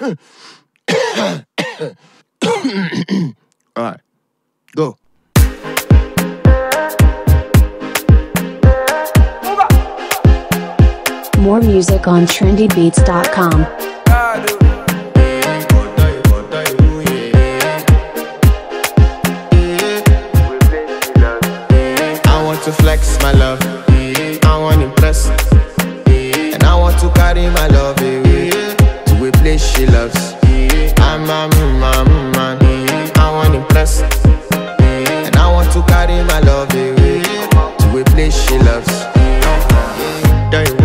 All right, go. More music on trendybeats.com. I want to flex my love. I want to impress, and I want to carry my love away she loves. I'm a man, man. Eh. I want to impress, eh. and I want to carry my love away to a place she loves. Don't